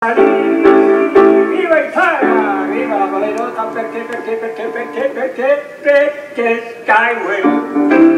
Viva Italia! Viva la Valerota perché, perché, perché, perché, perché, perché Skyway!